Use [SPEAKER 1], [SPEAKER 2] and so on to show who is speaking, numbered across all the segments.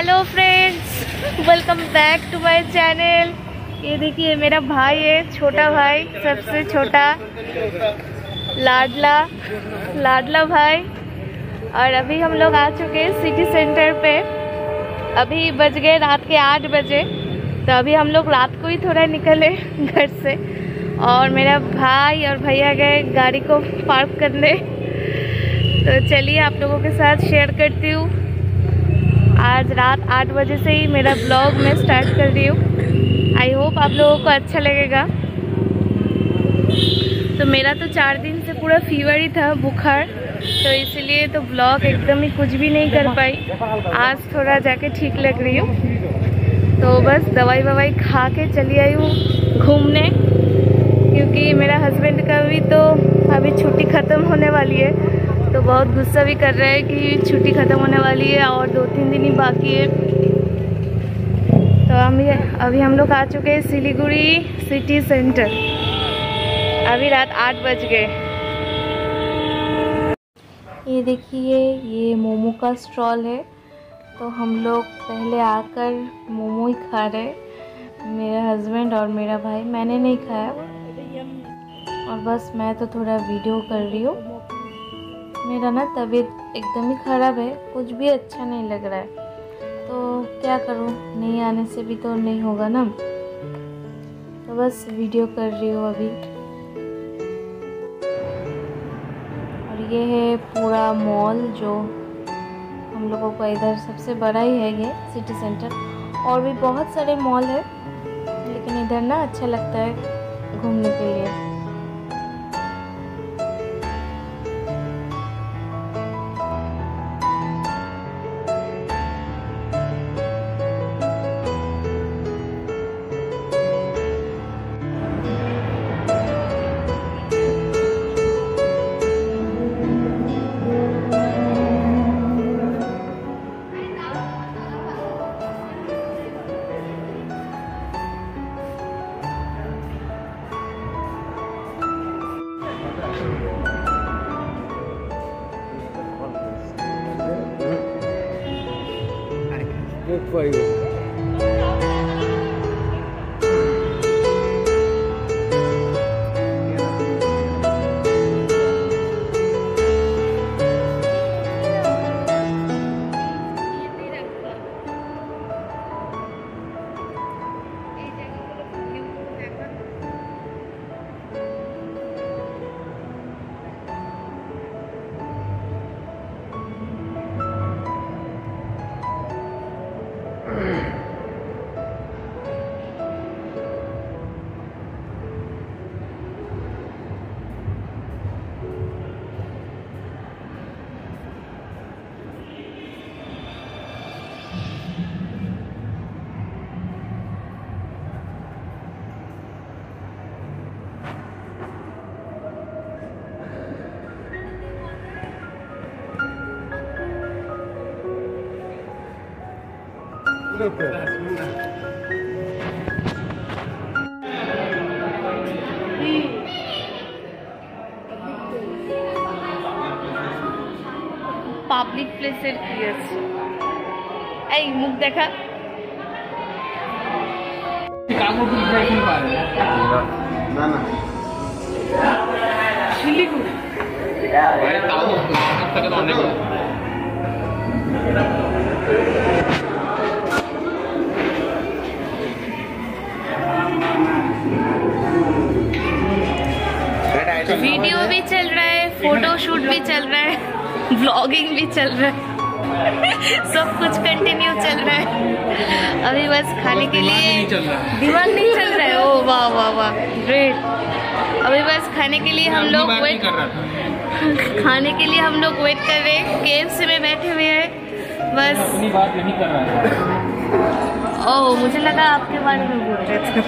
[SPEAKER 1] Hello friends welcome back to my channel ये देखिए, मेरा भाई है, छोटा भाई, सबसे छोटा लाडला लाडला भाई। और अभी हम लोग आ चुके हैं सिटी सेंटर पे। अभी बज गए रात के आठ बजे। तो अभी हम लोग रात को ही थोड़ा निकले घर से। और मेरा भाई और भैया गए गाड़ी को पार्क करने। तो चलिए आप लोगों के साथ शेयर करती हूँ। आज रात आठ बजे से ही मेरा ब्लॉग मैं स्टार्ट कर रही हूँ। आई होप आप लोगों को अच्छा लगेगा। तो मेरा तो चार दिन से पूरा फीवर ही था, बुखार। तो इसलिए तो ब्लॉग एकदम ही कुछ भी नहीं कर पाई। आज थोड़ा जाके ठीक लग रही हूँ। तो बस दवाई ववाई खा के चली आई हूँ घूमने। क्योंकि मेरा हस्बैंड का भी तो अभी छुट्टी ख़त्म होने वाली है। तो बहुत गुस्सा भी कर रहा है कि छुट्टी ख़त्म होने वाली है और दो तीन दिन ही बाकी है। तो हम अभी हम लोग आ चुके हैं सिलीगुड़ी सिटी सेंटर। अभी रात आठ बज गए। ये देखिए, ये मोमो का स्टॉल है। तो हम लोग पहले आकर मोमो ही खा रहे मेरा हस्बैंड और मेरा भाई, मैंने नहीं खाया। और बस मैं तो थोड़ा वीडियो कर रही हूँ। मेरा ना तबीयत एकदम ही ख़राब है, कुछ भी अच्छा नहीं लग रहा है। तो क्या करूँ? नहीं आने से भी तो नहीं होगा ना? तो बस वीडियो कर रही हूँ अभी। और ये है पूरा मॉल जो हम लोगों का इधर सबसे बड़ा ही है ये सिटी सेंटर और भी बहुत सारे मॉल है, लेकिन इधर ना अच्छा लगता है घूमने के लिए।
[SPEAKER 2] 过一
[SPEAKER 1] পাবলিক প্লেসের কি আছে? এই মুখ দেখা। শিলিগুড়ি। है ब्लॉगिंग भी चल रहा है। सब कुछ कंटिन्यू चल रहा है। अभी बस खाने के लिए दिमाग नहीं चल रहा है। ओ वाह वाह वाह ग्रेट अभी बस खाने के लिए हम लोग वेट खाने के लिए हम लोग वेट कर रहे हैं। केएफसी में बैठे हुए हैं। बस
[SPEAKER 3] अपनी बात नहीं कर रहा है।
[SPEAKER 1] ओह मुझे लगा आपके बारे में बोल रहे थे।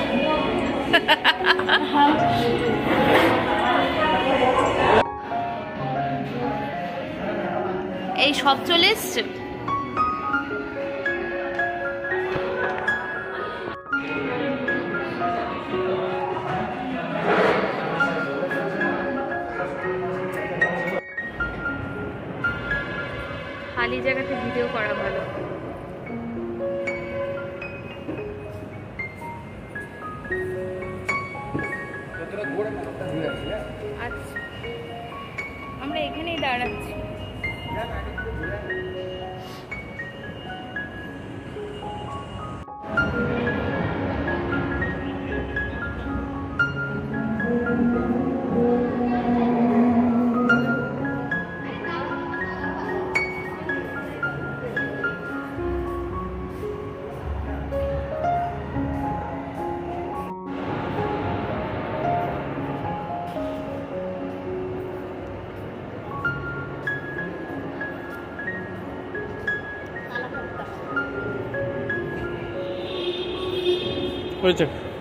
[SPEAKER 1] সব চলে এসছে খালি জায়গাতে ভিডিও করা ভালো। আচ্ছা। আমরা এখানেই দাঁড়াচ্ছি।
[SPEAKER 3] Thank you. 不是。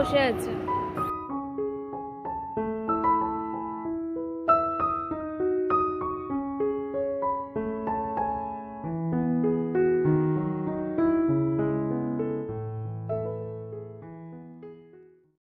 [SPEAKER 1] বসে আছে